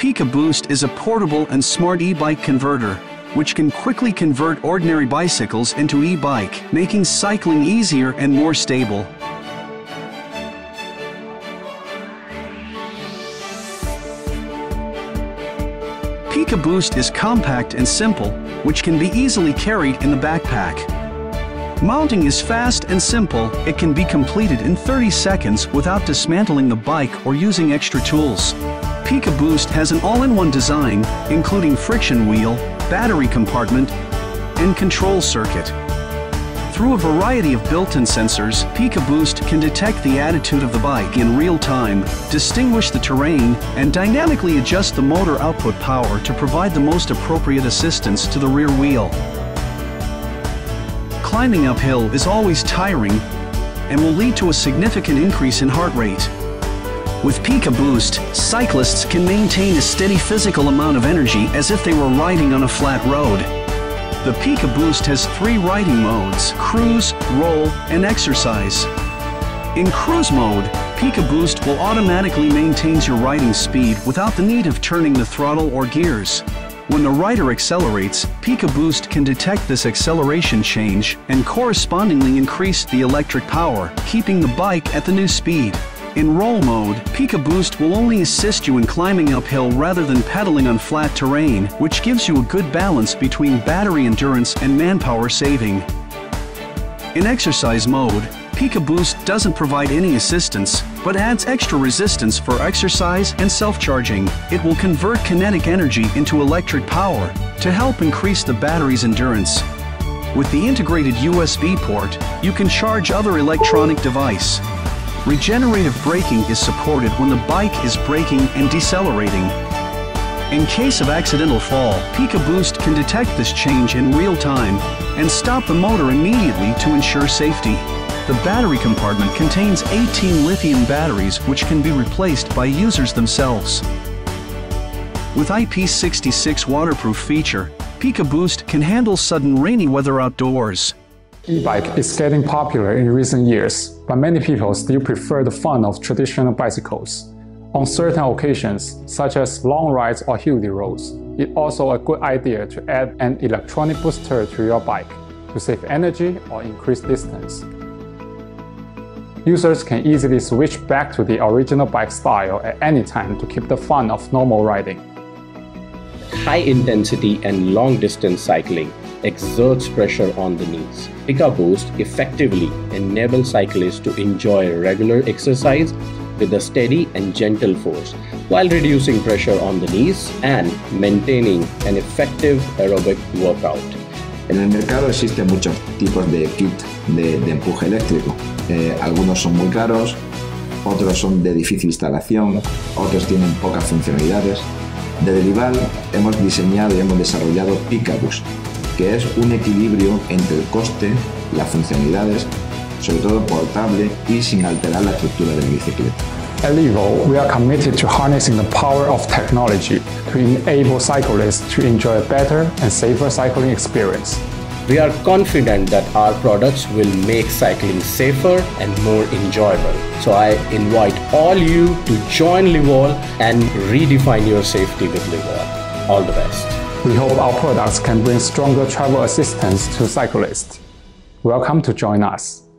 Pika Boost is a portable and smart e-bike converter, which can quickly convert ordinary bicycles into e-bike, making cycling easier and more stable. Pika Boost is compact and simple, which can be easily carried in the backpack. Mounting is fast and simple. It can be completed in 30 seconds without dismantling the bike or using extra tools. Pika Boost has an all-in-one design, including friction wheel, battery compartment, and control circuit. Through a variety of built-in sensors, Pika Boost can detect the attitude of the bike in real time, distinguish the terrain, and dynamically adjust the motor output power to provide the most appropriate assistance to the rear wheel. Climbing uphill is always tiring and will lead to a significant increase in heart rate. With Pika Boost, cyclists can maintain a steady physical amount of energy as if they were riding on a flat road. The Pika Boost has three riding modes, cruise, roll, and exercise. In cruise mode, Pika Boost will automatically maintain your riding speed without the need of turning the throttle or gears. When the rider accelerates, Pika Boost can detect this acceleration change and correspondingly increase the electric power, keeping the bike at the new speed. In roll mode, Pika Boost will only assist you in climbing uphill rather than pedaling on flat terrain, which gives you a good balance between battery endurance and manpower saving. In exercise mode, Pika Boost doesn't provide any assistance, but adds extra resistance for exercise and self-charging. It will convert kinetic energy into electric power to help increase the battery's endurance. With the integrated USB port, you can charge other electronic device, Regenerative braking is supported when the bike is braking and decelerating. In case of accidental fall, Pika Boost can detect this change in real time and stop the motor immediately to ensure safety. The battery compartment contains 18 lithium batteries which can be replaced by users themselves. With IP66 waterproof feature, Pika Boost can handle sudden rainy weather outdoors. E-bike is getting popular in recent years, but many people still prefer the fun of traditional bicycles. On certain occasions, such as long rides or hilly roads, it's also a good idea to add an electronic booster to your bike to save energy or increase distance. Users can easily switch back to the original bike style at any time to keep the fun of normal riding. High intensity and long distance cycling exerts pressure on the knees. Pika Boost effectively enables cyclists to enjoy regular exercise with a steady and gentle force while reducing pressure on the knees and maintaining an effective aerobic workout. En el mercado existen muchos tipos de kit de, de empuje eléctrico. Eh, algunos son muy caros, otros son de difícil instalación, otros tienen pocas funcionalidades. De Derival hemos diseñado y hemos desarrollado Boost que es un equilibrio entre el coste, las funcionalidades, sobre todo portable y sin alterar la estructura de la bicicleta. At LIVALL, we are committed to harnessing the power of technology to enable cyclists to enjoy a better and safer cycling experience. We are confident that our products will make cycling safer and more enjoyable. So I invite all you to join LIVALL and redefine your safety with LIVALL. All the best. We hope our products can bring stronger travel assistance to cyclists. Welcome to join us.